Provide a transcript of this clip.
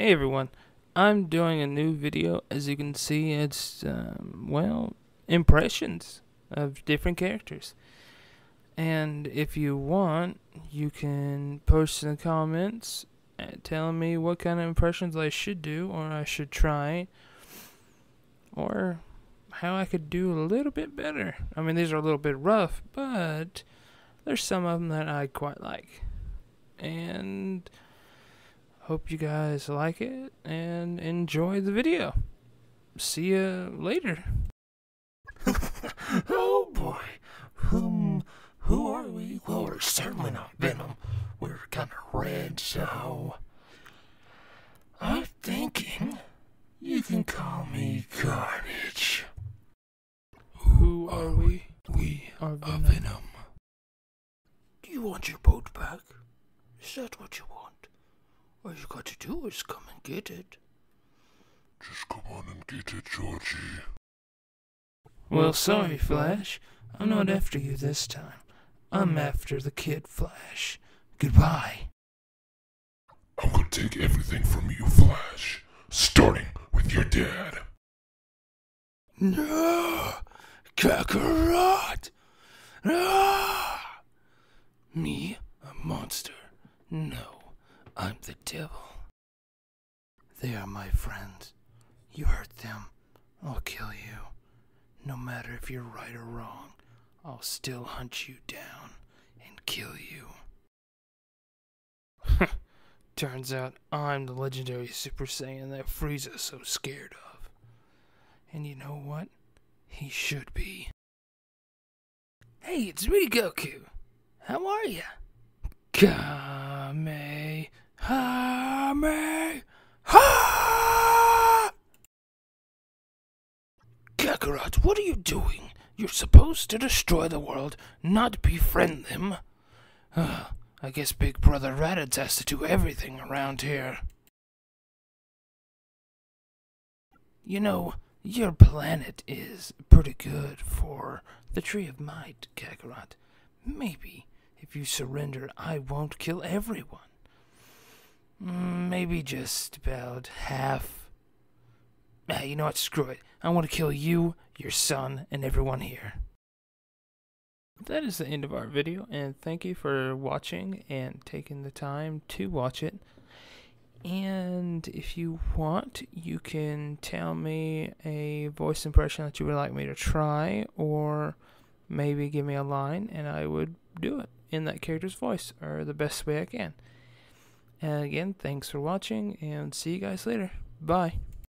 Hey everyone, I'm doing a new video. As you can see, it's, um, well, impressions of different characters. And if you want, you can post in the comments uh, telling me what kind of impressions I should do or I should try. Or how I could do a little bit better. I mean, these are a little bit rough, but there's some of them that I quite like. And hope you guys like it and enjoy the video. See you later. oh boy. Whom, who are we? Well, we're certainly not Venom. We're kind of red, so. I'm thinking you can call me Carnage. Who are we? We Are are Venom. Venom. Do you want your boat back? Is that what you want? All you got to do is come and get it. Just come on and get it, Georgie. Well, sorry, Flash. I'm not after you this time. I'm after the Kid Flash. Goodbye. I'm gonna take everything from you, Flash. Starting with your dad. No! Kakarot! No! Me? A monster? No, They are my friends. You hurt them, I'll kill you. No matter if you're right or wrong, I'll still hunt you down and kill you. Turns out I'm the legendary Super Saiyan that Frieza's so scared of. And you know what? He should be. Hey, it's me, Goku. How are ya? Kame, Ha! Kakarot, what are you doing? You're supposed to destroy the world, not befriend them. Ah, I guess Big Brother Raditz has to do everything around here. You know, your planet is pretty good for the Tree of Might, Kakarot. Maybe if you surrender, I won't kill everyone. Mm, Maybe just about half. Ah, you know what? Screw it. I want to kill you, your son, and everyone here. That is the end of our video, and thank you for watching and taking the time to watch it. And if you want, you can tell me a voice impression that you would like me to try, or maybe give me a line, and I would do it in that character's voice, or the best way I can. And again, thanks for watching, and see you guys later. Bye.